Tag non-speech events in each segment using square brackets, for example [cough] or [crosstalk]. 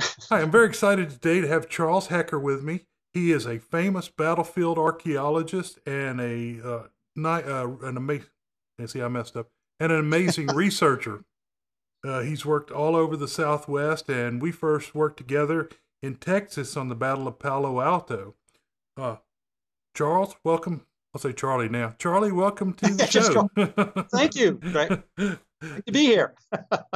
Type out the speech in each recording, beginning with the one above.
Hi, I'm very excited today to have Charles Haecker with me. He is a famous battlefield archaeologist and a uh, uh, an amazing. See, I messed up. And an amazing [laughs] researcher. Uh, he's worked all over the Southwest, and we first worked together in Texas on the Battle of Palo Alto. Uh, Charles, welcome. I'll say Charlie now. Charlie, welcome to [laughs] the show. [laughs] Thank you. Great. Great to be here.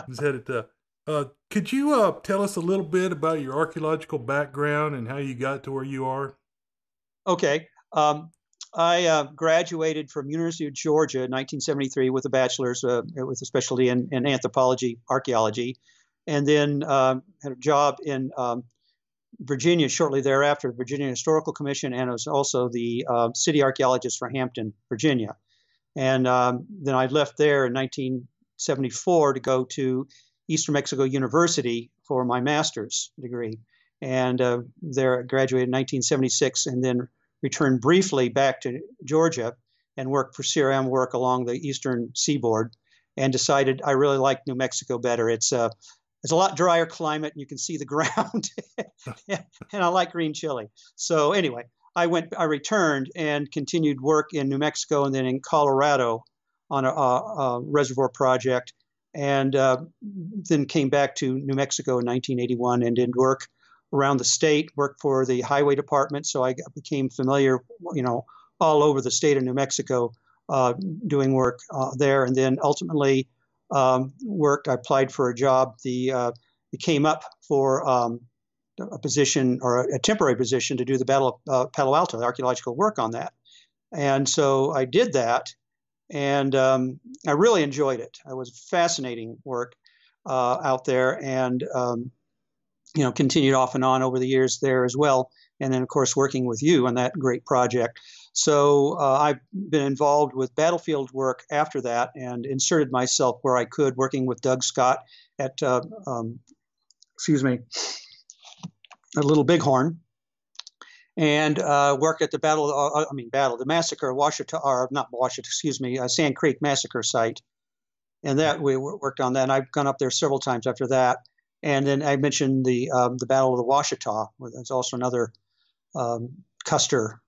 he's headed to uh, could you uh, tell us a little bit about your archaeological background and how you got to where you are? Okay. Um, I uh, graduated from University of Georgia in 1973 with a bachelor's uh, with a specialty in, in, anthropology, archaeology, and then um, had a job in um, Virginia shortly thereafter, the Virginia Historical Commission, and I was also the uh, city archaeologist for Hampton, Virginia. And um, then I left there in 1974 to go to Eastern Mexico University for my master's degree. And uh, there I graduated in 1976 and then returned briefly back to Georgia and worked for CRM work along the eastern seaboard and decided I really like New Mexico better. It's a, uh, it's a lot drier climate and you can see the [laughs] ground [laughs] and I like green chili. So anyway, I went, I returned and continued work in New Mexico and then in Colorado on a, a, a reservoir project and uh, then came back to New Mexico in 1981 and did work around the state, worked for the highway department. So I became familiar, you know, all over the state of New Mexico uh, doing work uh, there. And then ultimately um, worked, I applied for a job. The uh, it came up for um, a position or a, temporary position to do the Battle of uh, Palo Alto, the archaeological work on that. And so I did that and um, I really enjoyed it. It was fascinating work uh, out there, and um, you know, continued off and on over the years there as well. And then, of course, working with you on that great project. So uh, I've been involved with battlefield work after that, and inserted myself where I could, working with Doug Scott at, uh, um, excuse me, at Little Bighorn, and uh, at the battle. Uh, I mean, battle the massacre, Washita, or not Washita, excuse me, uh, Sand Creek massacre site, and that we worked on that. And I've gone up there several times after that. And then I mentioned the um, the Battle of the Washita. That's also another um, Custer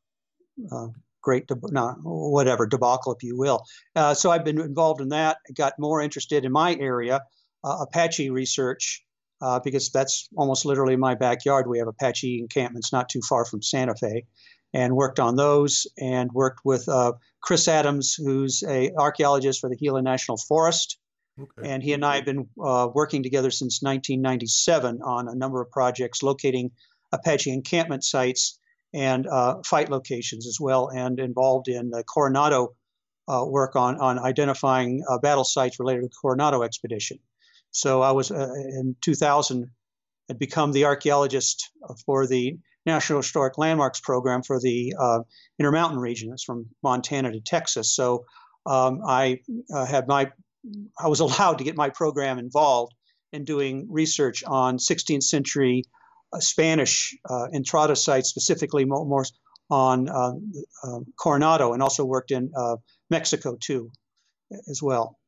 uh, great, no, whatever debacle, if you will. Uh, so I've been involved in that. Got more interested in my area, uh, Apache research, uh, because that's almost literally my backyard. We have Apache encampments not too far from Santa Fe, and worked on those and worked with uh, Chris Adams, who's a archaeologist for the Gila National Forest. Okay. And he and I have been uh, working together since 1997 on a number of projects locating Apache encampment sites and uh, fight locations as well, and involved in the Coronado uh, work on, on identifying uh, battle sites related to the Coronado expedition. So I was uh, in 2000 had become the archaeologist for the National Historic Landmarks Program for the uh, Intermountain region. It's from Montana to Texas. So um, I uh, had my I was [laughs] allowed to get my program involved in doing research on 16th century uh, Spanish uh, Entrada sites, specifically more, more on uh, Coronado, and also worked in Mexico too, as well.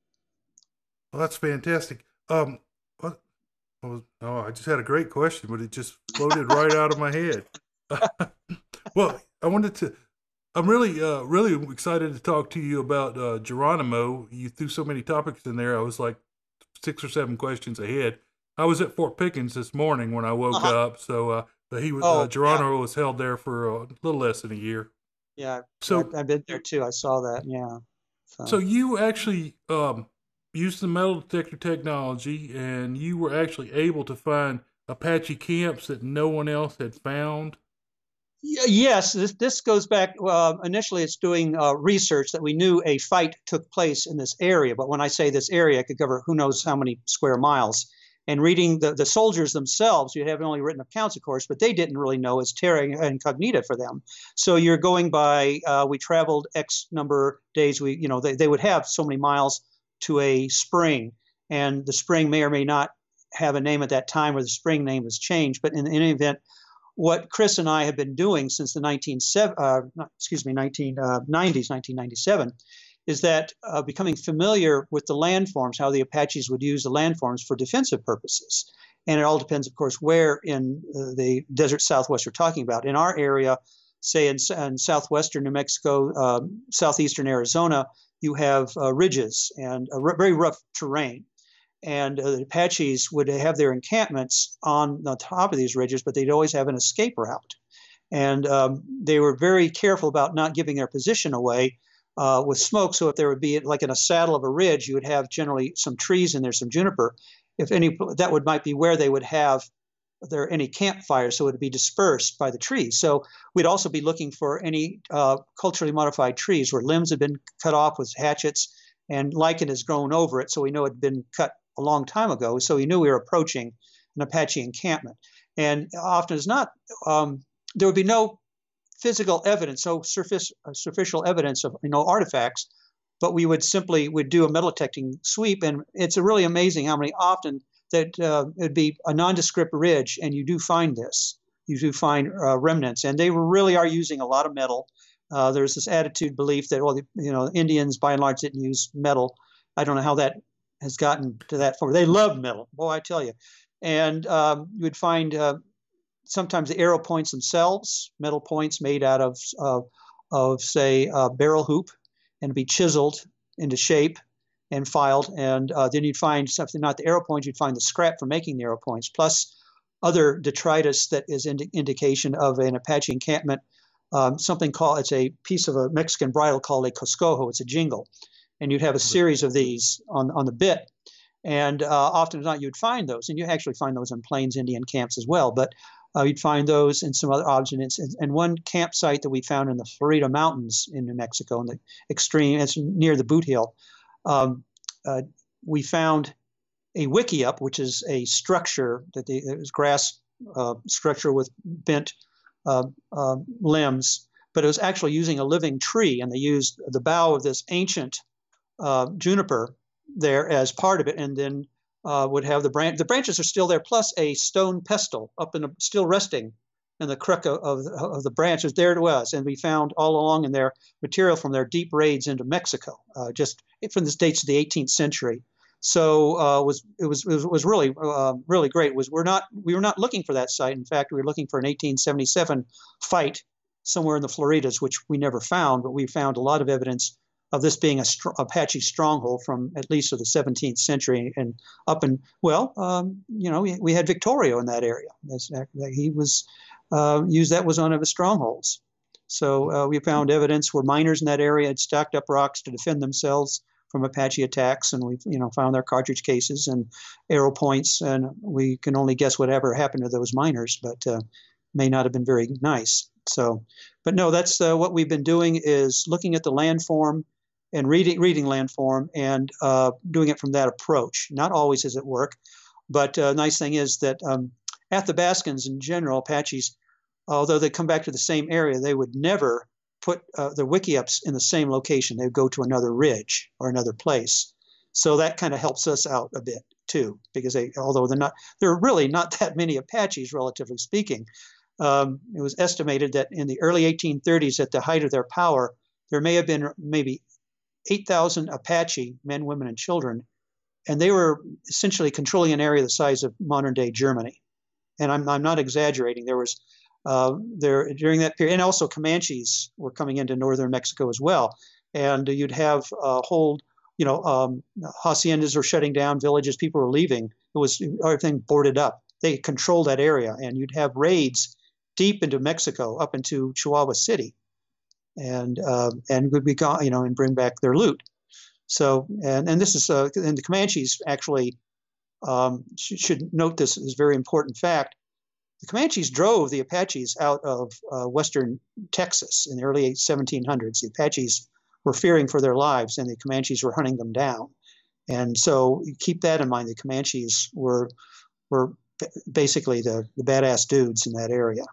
Well, that's fantastic. Um, what? oh, I just had a great question, but it just floated right out of my head. [laughs] well, I wanted to. I'm really, uh, really excited to talk to you about uh, Geronimo. You threw so many topics in there. I was like six or seven questions ahead. I was at Fort Pickens this morning when I woke uh-huh. up. So, uh, but he was uh, oh, Geronimo yeah. was held there for a little less than a year. Yeah. So I, have been there too. I saw that. Yeah. So, so you actually um, used the metal detector technology and you were actually able to find Apache camps that no one else had found? Yes, this, this goes back. Uh, initially, it's doing uh, research that we knew a fight took place in this area. But when I say this area, it could cover who knows how many square miles. And reading the, the soldiers themselves, you have only written accounts, of course, but they didn't really know. It's terra incognita for them. So you're going by, uh, we traveled X number days. We, you know, they, they would have so many miles to a spring, and the spring may or may not have a name at that time, or the spring name has changed. But in, in any event, what Chris and I have been doing since the 19, uh, excuse me, 1990s, uh, 1997, is that uh, becoming familiar with the landforms, how the Apaches would use the landforms for defensive purposes. and it all depends, of course, where in uh, the desert Southwest we're talking about. In our area, say in, in southwestern New Mexico, um, southeastern Arizona, you have uh, ridges and very rough terrain. And uh, the Apaches would have their encampments on the top of these ridges, but they'd always have an escape route. And um, they were very careful about not giving their position away uh, with smoke. So if there would be like in a saddle of a ridge, you would have generally some trees and there's some juniper. If any, that would might be where they would have there any campfires, so it would be dispersed by the trees. So we'd also be looking for any uh, culturally modified trees where limbs have been cut off with hatchets and lichen has grown over it. So we know it had been cut a long time ago. So we knew we were approaching an Apache encampment. And often as not, um, there would be no physical evidence, so surface, uh, superficial evidence of you know artifacts, but we would simply would do a metal detecting sweep, and it's really amazing how many often that uh, it'd be a nondescript ridge, and you do find this. You do find uh, remnants, and they really are using a lot of metal. Uh, there's this attitude, belief that well, the, you know, Indians by and large didn't use metal. I don't know how that has gotten to that form. They love metal, boy, I tell you. And um, you would find uh, sometimes the arrow points themselves, metal points made out of, uh, of say, a barrel hoop, and be chiseled into shape and filed. And uh, then you'd find something, not the arrow points, you'd find the scrap for making the arrow points, plus other detritus that is indi- indication of an Apache encampment. Um, something called, it's a piece of a Mexican bridle called a coscojo, it's a jingle. And you'd have a series of these on, on the bit. And uh, often not, you'd find those, and you actually find those in Plains Indian camps as well. But uh, you'd find those in some other objects. And, and, one campsite that we found in the Florida Mountains in New Mexico, in the extreme, it's near the Boot Hill, um, uh, we found a wickiup, which is a structure that the it was grass uh, structure with bent uh, uh, limbs, but it was actually using a living tree, and they used the bough of this ancient uh, juniper there as part of it, and then uh, would have the branch. The branches are still there, plus a stone pestle up in a, still resting in the crook of, of, of, the branches. There it was, and we found all along in there material from their deep raids into Mexico, uh, just from the dates of the 18th century. So uh, was it was it was, really uh, really great. Was we're not we were not looking for that site. In fact, we were looking for an 1877 fight somewhere in the Floridas, which we never found. But we found a lot of evidence of this being a str- Apache stronghold from at least of the 17th century and up and well, um, you know, we, we, had Victorio in that area. He was uh, used that was one of his strongholds. So uh, we found evidence where miners in that area had stacked up rocks to defend themselves from Apache attacks, and we you know found their cartridge cases and arrow points, and we can only guess whatever happened to those miners, but uh, may not have been very nice. So, but no, that's uh, what we've been doing is looking at the landform and reading reading landform and uh, doing it from that approach. Not always does it work, but uh, nice thing is that um, Athabascans in general, Apaches, although they come back to the same area, they would never put uh, the wickiups in the same location. They would go to another ridge or another place. So that kind of helps us out a bit too, because they, although they're not, there are really not that [laughs] many Apaches, relatively speaking. Um, it was estimated that in the early 1830s, at the height of their power, there may have been maybe 8,000 Apache men, women, and children, and they were essentially controlling an area the size of modern day Germany. And I'm, I'm not exaggerating. There was uh, there during that period, and also Comanches were coming into northern Mexico as well. And you'd have a whole, you know, um, haciendas were shutting down, villages, people were leaving. It was everything boarded up. They controlled that area, and you'd have raids deep into Mexico, up into Chihuahua City and uh, and would be gone, you know, and bring back their loot. So and and this is uh, and the Comanches actually um, sh- should note this is a very important fact. The Comanches drove the Apaches out of uh, western Texas in the early 1700s. The Apaches were fearing for their lives, and the Comanches were hunting them down. And so keep that in mind. The Comanches were were basically the, the badass dudes in that area.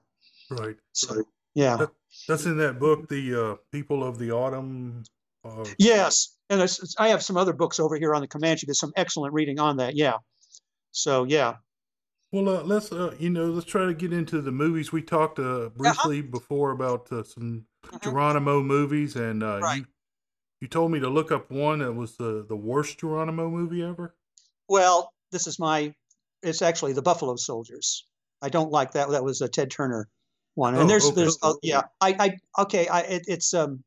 Right. So yeah. That, that's in that book, the uh, People of the Autumn. Uh, yes, and I have some other books over here on the Comanche. There's some excellent reading on that. Yeah. So yeah. Well, uh, let's uh, you know let's try to get into the movies. We talked uh, uh-huh. briefly uh-huh. before about uh, some uh-huh. Geronimo movies, and uh, right. you you told me to look up one that was the the worst Geronimo movie ever. Well, this is my it's actually the Buffalo Soldiers. I don't like that. That was a Ted Turner one. And Oh, there's okay. there's uh, yeah. I I okay. I it, it's um.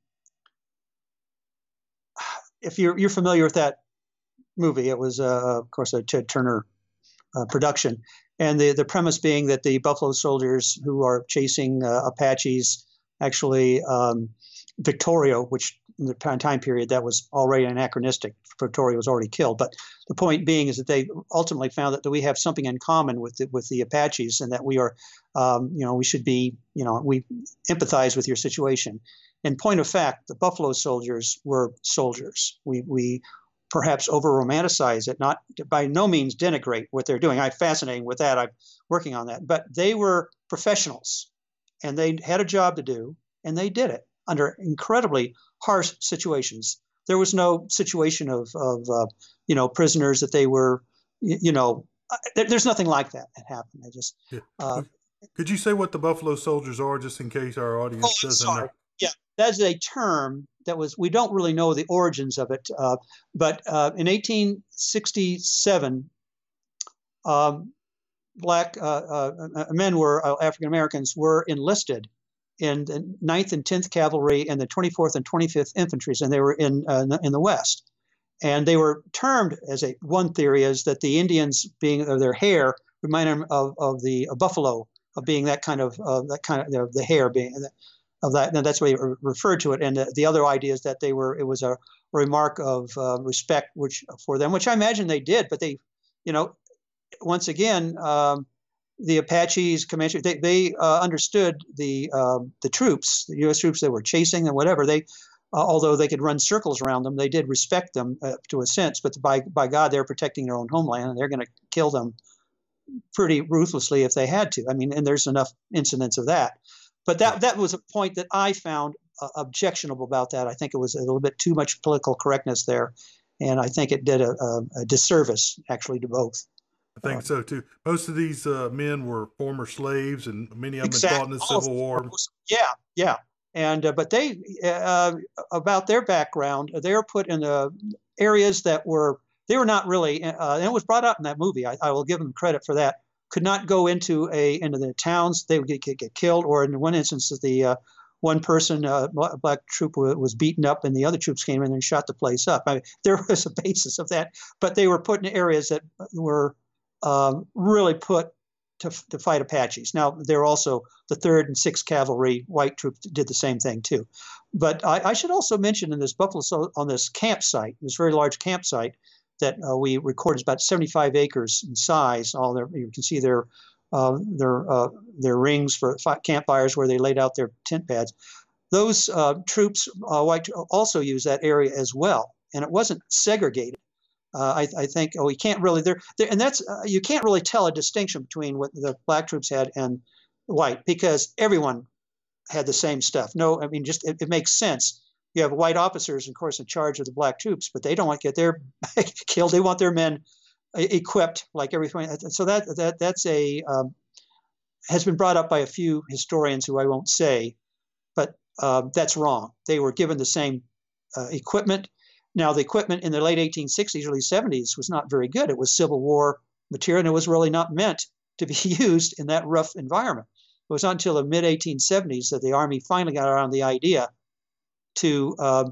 If you're you're familiar with that movie, it was uh, of course a Ted Turner uh, production, and the the premise being that the Buffalo Soldiers who are chasing uh, Apaches actually um, Victorio, which in the time period that was already anachronistic. Victorio was already killed, but the point being is that they ultimately found that, that we have something in common with the, with the Apaches, and that we are, um, you know, we should be, you know, we empathize with your situation. In point of fact, the Buffalo Soldiers were soldiers. We we perhaps over romanticize it, not by no means denigrate what they're doing. I'm fascinating with that. I'm working on that, but they were professionals, and they had a job to do, and they did it under incredibly harsh situations. There was no situation of, of uh, you know, prisoners that they were, you, know, uh, there, there's nothing like that that happened. I just, Yeah. uh, Could you say what the Buffalo Soldiers are, just in case our audience Oh, doesn't sorry. know? Yeah, that's a term that was, we don't really know the origins of it, uh, but uh, in 1867, um, black uh, uh, uh, men were, African Americans were enlisted in the 9th and 10th Cavalry and the 24th and 25th Infantries, and they were in, in the West. And they were termed as a one theory is that the Indians, being their hair, reminded them of, of the buffalo, of being that kind of that kind of the, the hair being of that. And that's why re- referred to it. And the, the other idea is that they were it was a remark of uh, respect, which for them, which I imagine they did. But they, you know, once again, um, the Apaches, Comanche, they, they uh, understood the um, the troops, the U.S. troops that were chasing and whatever. They, uh, although they could run circles around them, they did respect them uh, to a sense. But by by God, they're protecting their own homeland, and they're going to kill them pretty ruthlessly if they had to. I mean, and there's enough incidents of that. But that that was a point that I found uh, objectionable about that. I think it was a little bit too much political correctness there, and I think it did a, a, a disservice actually to both. I think so too. Most of these uh, men were former slaves, and many of them Exactly. fought in the Civil War. Yeah, yeah. And uh, but they uh, about their background, they were put in the areas that were they were not really, uh, and it was brought up in that movie. I, I will give them credit for that. Could not go into a into the towns; they would get, get, get killed. Or in one instance, the uh, one person, uh, black troop, was beaten up, and the other troops came in and shot the place up. I mean, [laughs] there was a basis of that, but they were put in areas that were um, really put to, to fight Apaches. Now, there are also the Third and Sixth Cavalry white troops did the same thing too. But I, I should also mention in this Buffalo on this campsite, this very large campsite that uh, we recorded is about 75 acres in size. All their you can see their uh, their uh, their rings for fi- campfires where they laid out their tent pads. Those uh, troops, uh, white, also use that area as well, and it wasn't segregated. Uh, I, I think oh, we can't really there, and that's uh, you can't really tell a distinction between what the black troops had and white because everyone had the same stuff. No, I mean just it, it makes sense. You have white officers, of course, in charge of the black troops, but they don't want to get their [laughs] killed. They want their men equipped like everything. So that that that's a um, has been brought up by a few historians who I won't say, but uh, that's wrong. They were given the same uh, equipment. Now, the equipment in the late 1860s, early 70s was not very good. It was Civil War material, and it was really not meant to be [laughs] used in that rough environment. It was not until the mid 1870s that the Army finally got around the idea to uh,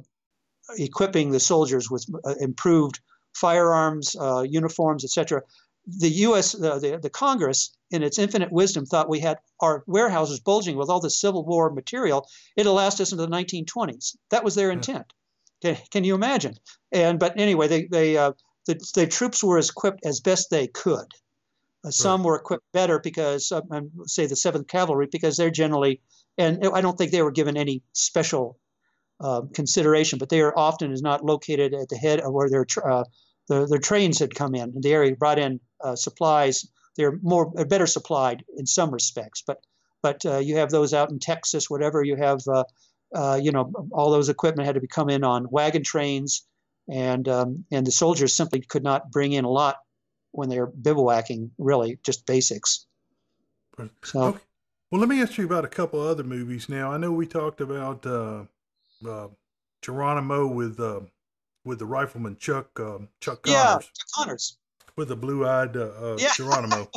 equipping the soldiers with uh, improved firearms, uh, uniforms, etc. The U.S. Uh, the, the Congress, in its infinite wisdom, thought we had our warehouses bulging with all the Civil War material. It'll last us into the 1920s. That was their Yeah. intent. Can, can you imagine? And but anyway, they they uh, the, the troops were as equipped as best they could. Uh, some were equipped better because, uh, um, say, the Seventh Cavalry, because they're generally, and I don't think they were given any special uh, consideration, but they are often is not located at the head of where their uh, their, their trains had come in. The area brought in uh, supplies. They're more better supplied in some respects, but but uh, you have those out in Texas, whatever. You have, uh, uh, you know, all those equipment had to be come in on wagon trains, and um, and the soldiers simply could not bring in a lot when they're bivouacking. Really, just basics. So Okay. Well, let me ask you about a couple other movies now. I know we talked about uh, Geronimo with uh, with the rifleman Chuck um, Chuck yeah, Connors. Chuck Connors. with the blue-eyed uh, uh, Yeah. [laughs] Geronimo.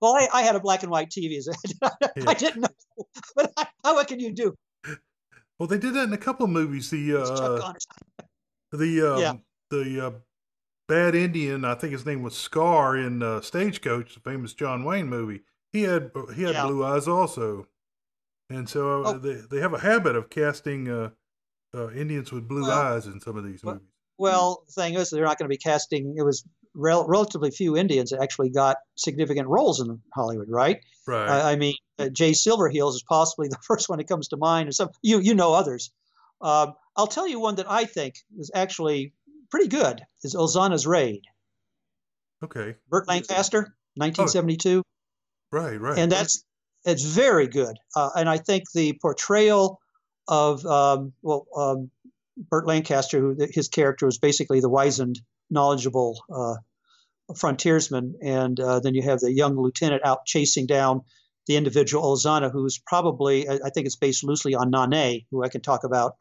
Well, I, I had a black and white TV. as a- [laughs] Yeah. I didn't know, [laughs] but I, how what can you do? Well, they did that in a couple of movies. The uh, Connors. the um, Yeah. the uh, bad Indian, I think his name was Scar in uh, Stagecoach, the famous John Wayne movie. He had he had Yeah. blue eyes also, and so uh, Oh. they they have a habit of casting uh, uh, Indians with blue Well, eyes in some of these well, movies. Well, the thing is, they're not going to be casting. It was rel- relatively few Indians that actually got significant roles in Hollywood, right? Right. I, I mean, uh, Jay Silverheels is possibly [laughs] the first one that comes to mind, or some you you know others. Um, I'll tell you one that I think is actually pretty good is Ulzana's Raid. okay. Burt Lancaster, 1972, Right. Right. and that's it's very good. Uh, and I think the portrayal of um, well, um, Burt Lancaster, who his character was basically the wizened, knowledgeable uh, frontiersman, and uh, then you have the young lieutenant out chasing down the individual Ulzana, who's probably I think it's based loosely on Nana, who I can talk about,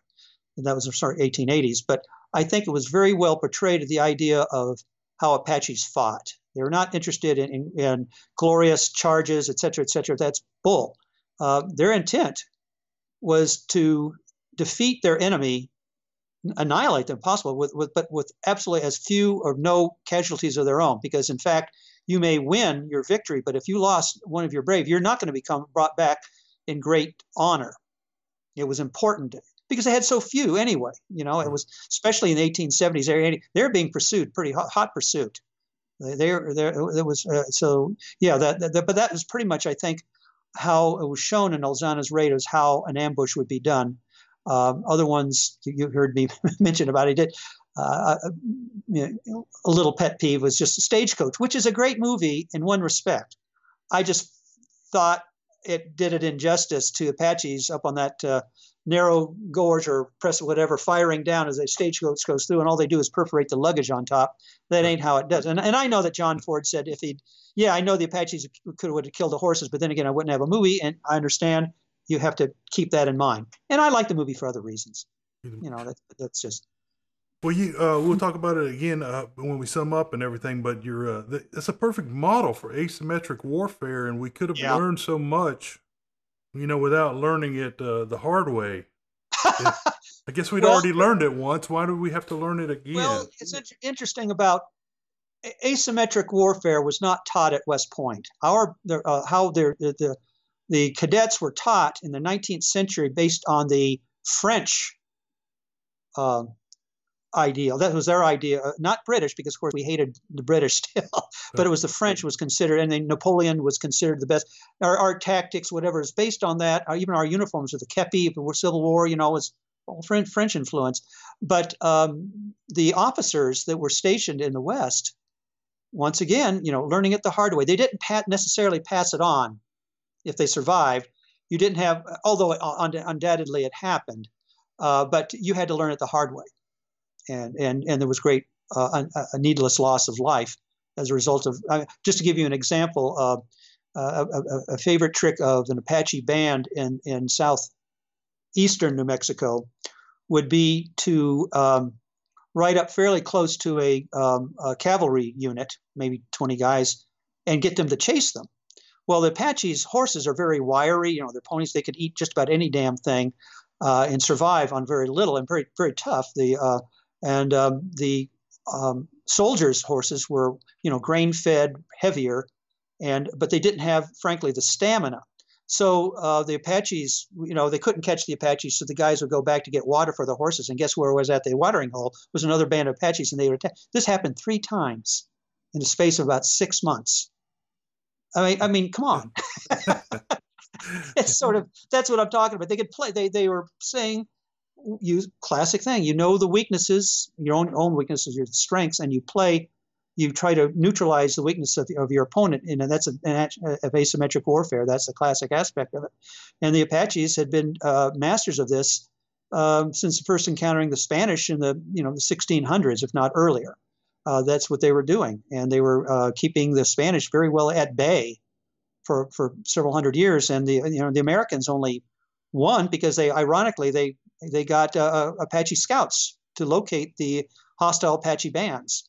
and that was sorry 1880s. But I think it was very well portrayed the idea of how Apaches fought. They were not interested in, in, in glorious charges, et cetera, et cetera. That's bull. Uh, their intent was to defeat their enemy, annihilate them, possible, with, with but with absolutely as few or no casualties of their own. Because in fact, you may win your victory, but if you lost one of your brave, you're not going to become brought back in great honor. It was important because they had so few anyway. You know, it was especially in the 1870s. They're, they're being pursued, pretty hot, hot pursuit. There, there, it was uh, so yeah. That, that, but that was pretty much, I think, how it was shown in Ulzana's raid was how an ambush would be done. Um, other ones you heard me [laughs] mention about it. Did uh, you know, a little pet peeve was just Stagecoach, which is a great movie in one respect. I just thought it did it injustice to Apaches up on that uh, narrow gorge or press whatever, firing down as a stagecoach goes through, and all they do is perforate the luggage on top. That ain't how it does. And and I know that John Ford said if he'd, yeah, I know the Apaches could would have killed the horses, but then again, I wouldn't have a movie, and I understand you have to keep that in mind. And I like the movie for other reasons. You know, that, that's just. Well, you uh, we'll talk about it again uh, when we sum up and everything. But you're uh, th- it's a perfect model for asymmetric warfare, and we could have Yeah. learned so much, you know, without learning it uh, the hard way. Yeah. [laughs] I guess we'd Well- already learned it once. Why do we have to learn it again? Well, it's interesting about asymmetric warfare was not taught at West Point. Our the, uh, how the, the the cadets were taught in the 19th century based on the French uh, ideal. That was their idea, uh, not British, because of course we hated the British [laughs] still, but it was the French was considered, and then Napoleon was considered the best. Our, our tactics, whatever, is based on that. Uh, even our uniforms, with the kepi, the Civil War, you know, was all French, French influence. But um, the officers that were stationed in the West, once again, you know, learning it the hard way. They didn't pat necessarily pass it on if they survived. You didn't have, although uh, undoubtedly it happened, uh, but you had to learn it the hard way, and and and there was great uh, a needless loss of life as a result of. Uh, just to give you an example, uh, a, a, a favorite trick of an Apache band in in southeastern New Mexico would be to um, ride up fairly close to a, um, a cavalry unit, maybe 20 guys, and get them to chase them. Well, the Apaches' horses are very wiry. You know, their ponies they could eat just about any damn thing uh, and survive on very little and very very tough. The uh, and um, the um, soldiers' horses were you know grain fed, heavier, and but they didn't have, frankly, the stamina. So uh, the Apaches, you know, they couldn't catch the Apaches, so the guys would go back to get water for the horses. And guess where it was at the watering hole was another band of Apaches, and they were attacked. This happened three times in the space of about six months. I mean, I mean, come on. [laughs] [laughs] it's sort of that's what I'm talking about. They could play. They they were saying, use classic thing. You know the weaknesses, your own own weaknesses, your strengths, and you play. You try to neutralize the weakness of, of your opponent, and that's a, an, of asymmetric warfare. That's the classic aspect of it. And the Apaches had been uh, masters of this um, since first encountering the Spanish in the you know the 1600s, if not earlier. Uh, that's what they were doing, and they were uh, keeping the Spanish very well at bay for for several hundred years. And the you know the Americans only won because they ironically they they got uh, Apache scouts to locate the hostile Apache bands.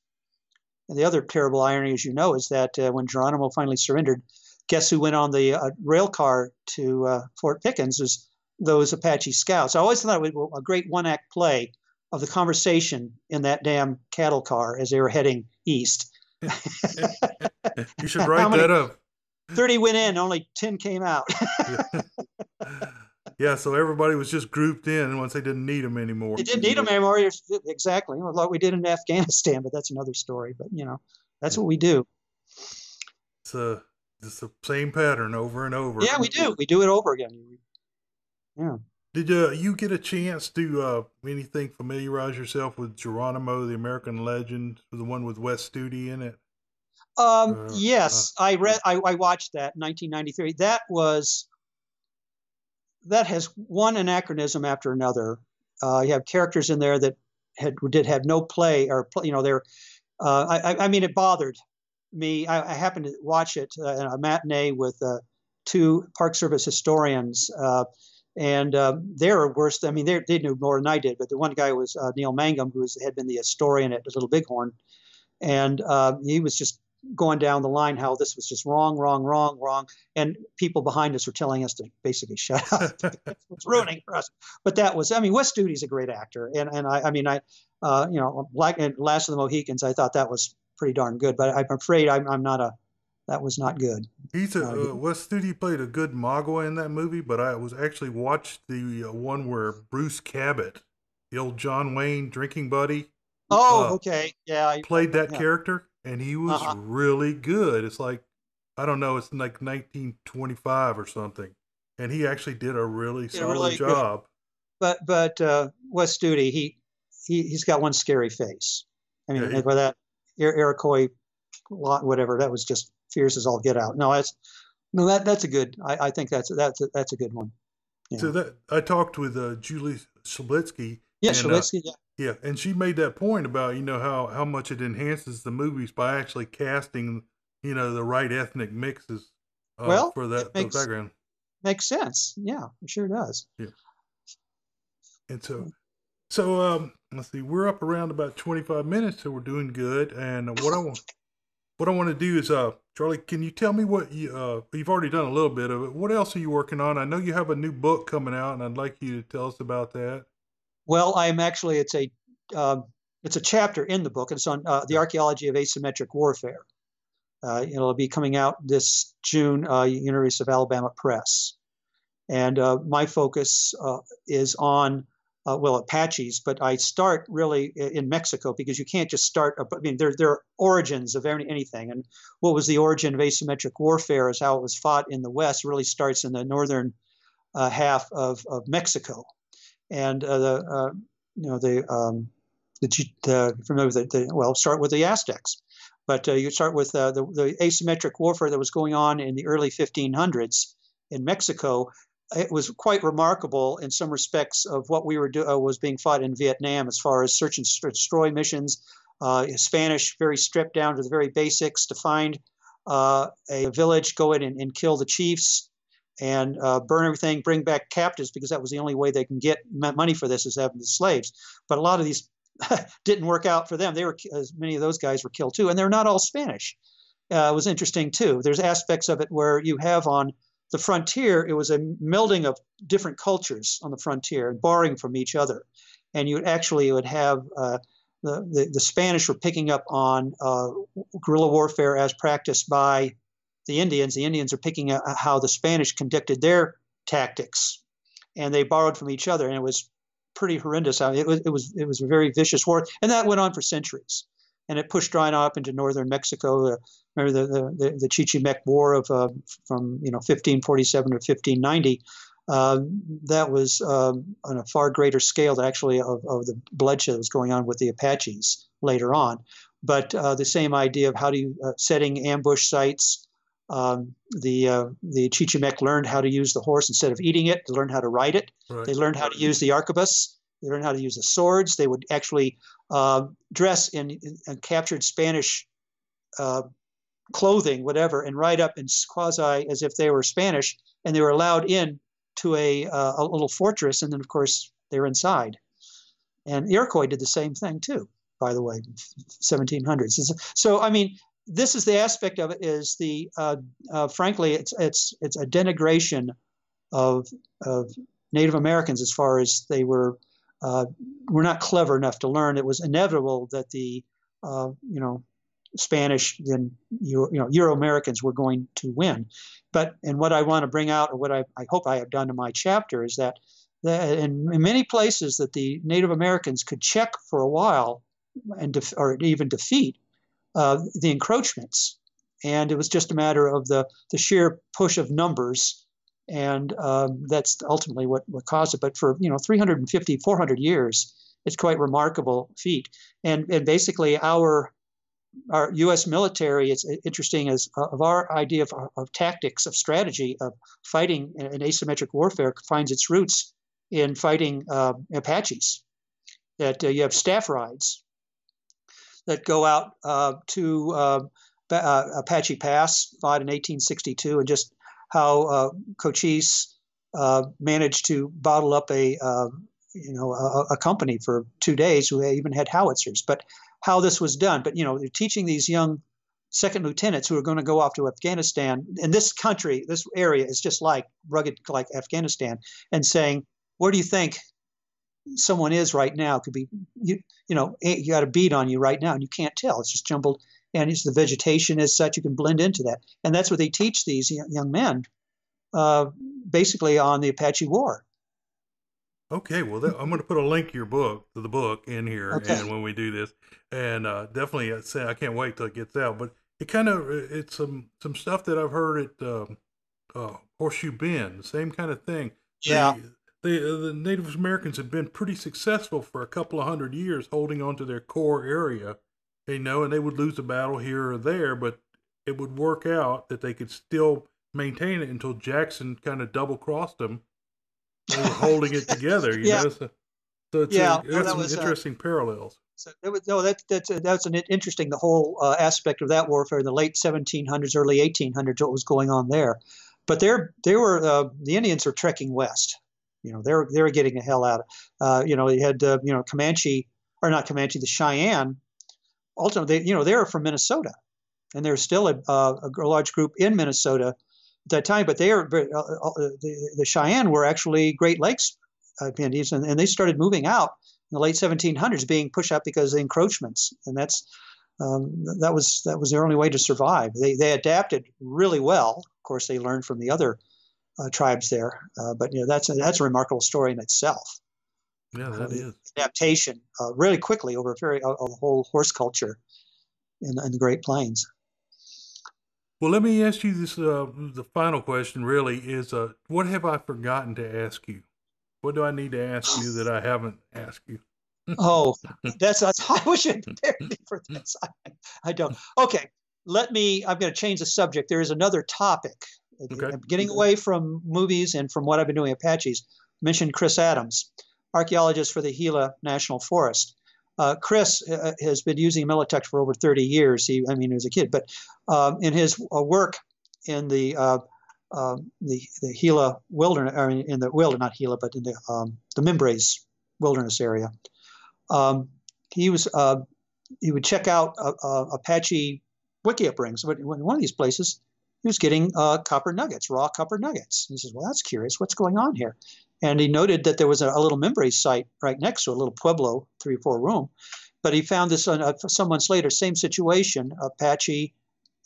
And the other terrible irony, as you know, is that uh, when Geronimo finally surrendered, guess who went on the uh, rail car to uh, Fort Pickens was those Apache scouts. I always thought it was a great one act play of the conversation in that damn cattle car as they were heading east. [laughs] you should write that up. 30 went in, only 10 came out. [laughs] [laughs] yeah, so everybody was just grouped in once they didn't need them anymore. They didn't need them anymore. Exactly. Like we did in Afghanistan, [laughs] but that's another story. But, you know, that's what we do. It's, a, it's the same pattern over and over. Yeah, we do. We do it over again. Yeah. Did uh, you get a chance to uh, anything familiarize yourself with Geronimo, the American legend, the one with Wes Studi in it? Um, uh, yes, uh, I read. I, I, watched that 1993. That was that has one anachronism after another. Uh, you have characters in there that had did have no play or you know they're. Uh, I, I mean, it bothered me. I, I happened to watch it uh, in a matinee with two Park Service historians and uh, they're worse. I mean, they knew more than I did. But the one guy was uh, Neil Mangum, who was, had been the historian at Little Bighorn, and uh, he was just going down the line how this was just wrong, wrong, wrong, wrong, and people behind us were telling us to basically shut up. [laughs] it's ruining for us. But that was, I mean, Wes Studi's a great actor, and and I, I mean, I, uh, you know, like Last of the Mohicans, I thought that was pretty darn good. But I'm afraid I'm, I'm not a that was not good. He's a uh, Wes Studi played a good Magua in that movie, but I was actually watched the uh, one where Bruce Cabot, the old John Wayne drinking buddy. Oh, uh, okay, yeah, I, played that yeah. character, and he was uh-huh. really good. It's like I don't know, it's like 1925 or something, and he actually did a really solid really job. Good. But but uh, Wes Studi, he he he's got one scary face. I mean, yeah, he, for that Iroquois lot, whatever, that was just fierce as all get out. No, that's no that that's a good. I, I think that's that's a, that's a good one. Yeah. So that I talked with uh, Julie Shlebitsky. Yeah, and, Uh, yeah. Yeah, and she made that point about you know how how much it enhances the movies by actually casting you know the right ethnic mixes. Uh, well, for that makes, background makes sense. Yeah, it sure does. Yeah. And so, so um, let's see, we're up around about twenty five minutes, so we're doing good. And what I want what I want to do is, uh, Charlie, can you tell me what you, uh, you've already done a little bit of it. What else are you working on? I know you have a new book coming out, and I'd like you to tell us about that. Well, I'm actually it's a um, it's a chapter in the book. It's on uh, the archaeology of asymmetric warfare. Uh, it'll be coming out this June, uh, University of Alabama Press, and uh, my focus uh, is on uh, well, Apaches, but I start really in Mexico because you can't just start. I mean, there there are origins of any, anything, and what was the origin of asymmetric warfare is how it was fought in the West. Really starts in the northern half of, of Mexico, and uh, the uh, you know the um, the, the familiar with the, the, well start with the Aztecs, but uh, you start with the the asymmetric warfare that was going on in the early 1500s in Mexico. It was quite remarkable in some respects of what we were do, uh, was being fought in Vietnam as far as search and destroy missions. Uh, Spanish very stripped down to the very basics to find uh, a village, go in and, and, kill the chiefs, and uh, burn everything, bring back captives because that was the only way they can get money for this is having the slaves. But a lot of these [laughs] didn't work out for them. They were as many of those guys were killed too, and they're not all Spanish. Uh, was interesting too. There's aspects of it where you have on the frontier, it was a melding of different cultures on the frontier, borrowing from each other. And you actually would have uh, the, the, the, Spanish were picking up on uh, guerrilla warfare as practiced by the Indians. The Indians are picking how the Spanish conducted their tactics, and they borrowed from each other. And it was pretty horrendous. It was it was it was a very vicious war, and that went on for centuries and it pushed Rhino up into northern Mexico. Uh, remember the the, the, the Chichimec War of uh, from you know 1547 to 1590. Uh, that was um, on a far greater scale than actually of, of the bloodshed that was going on with the Apaches later on. But uh, the same idea of how do you uh, setting ambush sites. Um, the uh, the Chichimec learned how to use the horse instead of eating it. They learned how to ride it. Right. They learned how to use the arquebus. They learned how to use the swords. They would actually uh, dress in, in, in, captured Spanish uh, clothing, whatever, and ride up in quasi as if they were Spanish, and they were allowed in to a, uh, a little fortress, and then of course they're inside. And Iroquois did the same thing too. by the way, 1700s. So I mean, this is the aspect of it is the uh, uh, frankly it's it's it's a denigration of of Native Americans as far as they were uh, were not clever enough to learn. It was inevitable that the uh, you know Spanish then you, you know Euro Americans were going to win. But and what I want to bring out, or what I, I hope I have done in my chapter, is that, that in, in many places that the Native Americans could check for a while and def, or even defeat uh, the encroachments. And it was just a matter of the, the sheer push of numbers. And um, that's ultimately what, what caused it. But for, you know, 350, 400 years, it's quite remarkable feat. And, and basically our, our U.S. military, it's interesting as uh, of our idea of, of tactics, of strategy, of fighting in asymmetric warfare finds its roots in fighting uh, Apaches. That uh, you have staff rides that go out uh, to uh, uh, Apache Pass, fought in 1862, and just how uh, Cochise uh, managed to bottle up a you know a, a, company for two days who even had howitzers. But how this was done, but you know, they're teaching these young second lieutenants who are going to go off to Afghanistan. And this country, this area is just like rugged like Afghanistan, and saying, where do you think someone is right now could be you you know you got a bead on you right now and you can't tell. It's just jumbled and it's the vegetation as such you can blend into that. And that's what they teach these young men uh, basically on the apache war. Okay well that, i'm going to put a link to your book to the book in here okay. and when we do this. And uh, definitely uh, say i can't wait till it gets out but it kind of it's some some stuff that i've heard at um, uh, horseshoe bend same kind of thing. Yeah. The, uh, the Native Americans had been pretty successful for a couple of hundred years holding on to their core area, you know, and they would lose a battle here or there, but it would work out that they could still maintain it until Jackson kind of double crossed them. They were holding it together, [laughs] you yeah. know. So, so it's yeah, a, no, some was, uh, interesting uh, parallels. So it was, no, that, that's that's an interesting. The whole uh, aspect of that warfare in the late 1700s, early 1800s, what was going on there. But they're they were uh, the Indians are trekking west you know, they're they're getting the hell out. Of, uh, you know, you had uh, you know Comanche or not Comanche, the Cheyenne. Ultimately, they, you know, they're from Minnesota, and there's still a, a, a, large group in Minnesota at that time. But they are uh, uh, the, the Cheyenne were actually Great Lakes uh, Indians, and, and they started moving out in the late 1700s, being pushed out because of encroachments, and that's um, that was that was their only way to survive. They they adapted really well. Of course, they learned from the other uh, tribes there. Uh, but you know that's a, that's a remarkable story in itself. Yeah, that uh, is adaptation uh, really quickly over a very a, a whole horse culture in, in, the Great Plains. Well, let me ask you this. Uh, the final question really is: uh, What have I forgotten to ask you? What do I need to ask you that I haven't asked you? [laughs] oh, that's, that's [laughs] I wish I'd prepared me for this. I, I don't. Okay, let me. I'm going to change the subject. There is another topic Okay. Getting away from movies and from what I've been doing Apaches, mentioned Chris Adams, archaeologist for the Gila National Forest. Uh, Chris uh, uh has been using Militech for over 30 years. He, I mean, he was a kid, but um, in his uh, work in the uh, um, the the Gila wilderness, or in the wilderness, not Gila, but in the um, the Mimbres wilderness area, um, he was uh, he would check out Apache wiki in one of these places, he was getting uh, copper nuggets, raw copper nuggets. He says, "Well, that's curious. What's going on here?" And he noted that there was a, a little Mimbres site right next to a little pueblo, three or four room. But he found this uh, some months later, same situation, Apache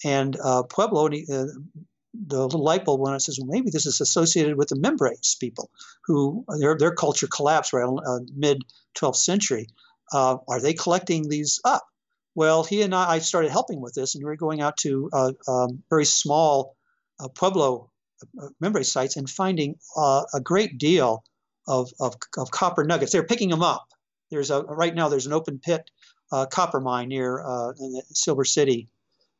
and uh, Pueblo. And he, uh, the little light bulb went on and says, well, maybe this is associated with the Mimbres people who their, their culture collapsed right uh, mid 12th century. Uh, are they collecting these up? Well, he and I, I started helping with this, and we were going out to uh, um, very small uh, Pueblo uh, Mimbres sites and finding uh, a great deal of, of, of, copper nuggets. They're picking them up. There's a right now. There's an open pit uh, copper mine near uh, Silver City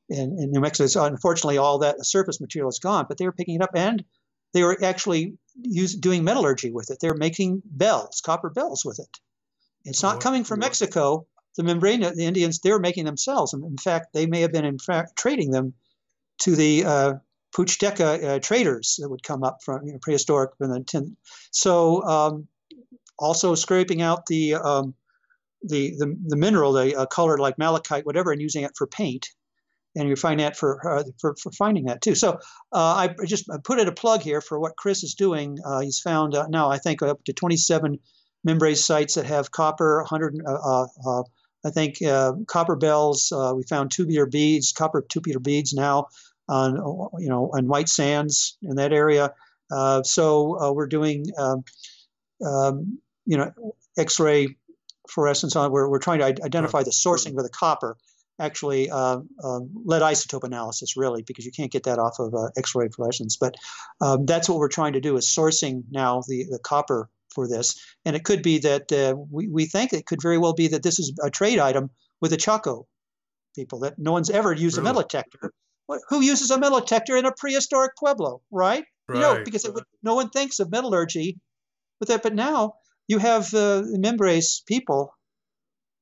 in, in, New Mexico. So unfortunately, all that surface material is gone, but they were picking it up and they were actually use, doing metallurgy with it. They're making bells, copper bells with it. It's not coming from Mexico the Membrana, the Indians, they were making themselves. And in fact, they may have been in fact trading them to the uh, uh, traders that would come up from you know, prehistoric. So um, also scraping out the um, the, the, the mineral, the uh, color like malachite, whatever, and using it for paint. And you find that for, uh, for, for finding that too. So uh, I just put in a plug here for what Chris is doing. Uh, he's found uh, now, I think, up to 27 Mimbres sites that have copper, 100, uh, I think, copper bells. we found tubular beads, copper tubular beads now on, you know, on white sands in that area. so we're doing, um, um, you know, X-ray fluorescence on. We're, we're trying to identify the sourcing of the copper. Actually, uh, um, lead isotope analysis, really, because you can't get that off of uh, X-ray fluorescence. But um, that's what we're trying to do is sourcing now the, the copper for this. And it could be that uh, we, we think it could very well be that this is a trade item with the Chaco people, that no one's ever used really? a metal detector. Who uses a metal detector in a prehistoric pueblo, right? right. You know, because would, no one thinks of metallurgy with that. But now you have uh, the Mimbres people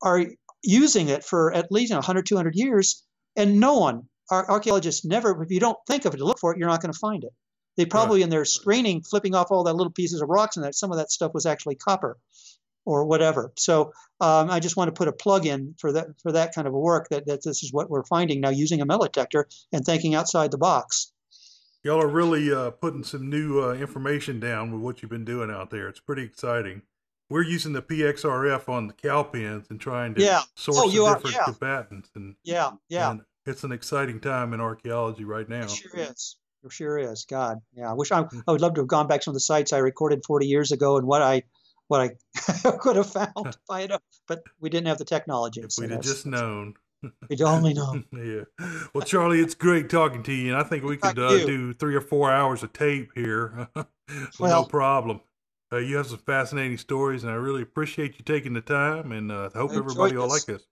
are using it for at least you know, 100, 200 years, and no one, our archaeologists never, if you don't think of it to look for it, you're not going to find it. They probably, right. in their screening, flipping off all that little pieces of rocks and that, some of that stuff was actually copper or whatever. So um, I just want to put a plug in for that for that kind of a work that, that this is what we're finding now using a metal detector and thinking outside the box. Y'all are really uh, putting some new uh, information down with what you've been doing out there. It's pretty exciting we're using the PXRF on the cow and trying to yeah. source oh, the different yeah. combatants. And yeah, yeah, and it's an exciting time in archaeology right now. It sure is. It sure is. God, yeah. I wish I, I would love to have gone back to some of the sites I recorded 40 years ago and what I what I [laughs] could have found [laughs] by it, but we didn't have the technology. If so we'd have just known. [laughs] We'd only known. yeah. Well, Charlie, it's great talking to you, and I think we could uh, do three or four hours of tape here. well, no problem. Uh, you have some fascinating stories, and I really appreciate you taking the time. And uh, I hope everybody will like this.